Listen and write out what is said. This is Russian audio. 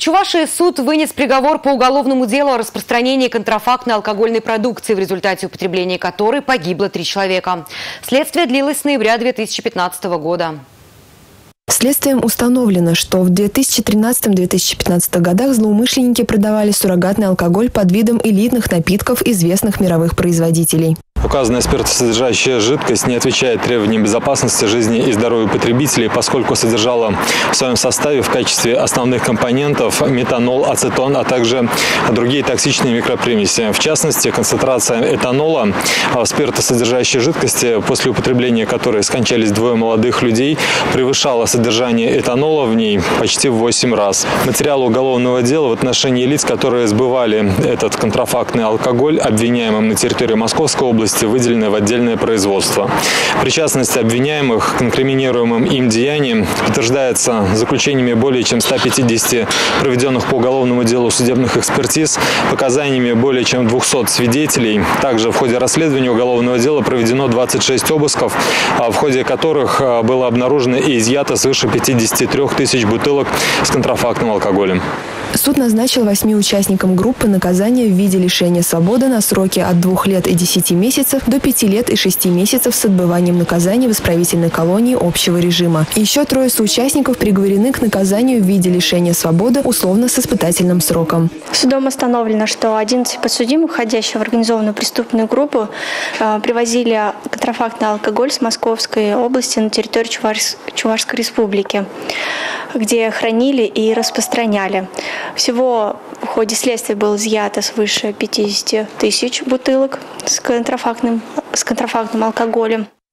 В Чувашии суд вынес приговор по уголовному делу о распространении контрафактной алкогольной продукции, в результате употребления которой погибло три человека. Следствие длилось с ноября 2015 года. Следствием установлено, что в 2013-2015 годах злоумышленники продавали суррогатный алкоголь под видом элитных напитков известных мировых производителей. Указанная спиртосодержащая жидкость не отвечает требованиям безопасности жизни и здоровья потребителей, поскольку содержала в своем составе в качестве основных компонентов метанол, ацетон, а также другие токсичные микропримеси. В частности, концентрация этанола в спиртосодержащей жидкости, после употребления которой скончались двое молодых людей, превышала содержание этанола в ней почти в 8 раз. Материалы уголовного дела в отношении лиц, которые сбывали этот контрафактный алкоголь обвиняемым на территории Московской области, области выделены в отдельное производство. Причастность обвиняемых к инкриминируемым им деяниям подтверждается заключениями более чем 150 проведенных по уголовному делу судебных экспертиз, показаниями более чем 200 свидетелей. Также в ходе расследования уголовного дела проведено 26 обысков, а в ходе которых а, было обнаружено и изъято свыше 53 тысяч бутылок с контрафактным алкоголем. Суд назначил восьми участникам группы наказание в виде лишения свободы на сроки от двух лет и десяти месяцев до пяти лет и шести месяцев с отбыванием наказания в исправительной колонии общего режима. Еще трое соучастников приговорены к наказанию в виде лишения свободы условно с испытательным сроком. Судом установлено, что 11 подсудимых, входящих в организованную преступную группу, э, привозили контрафактный алкоголь с Московской области на территорию Чувашской республики где хранили и распространяли. Всего в ходе следствия было изъято свыше 50 тысяч бутылок с контрафактным, с контрафактным алкоголем.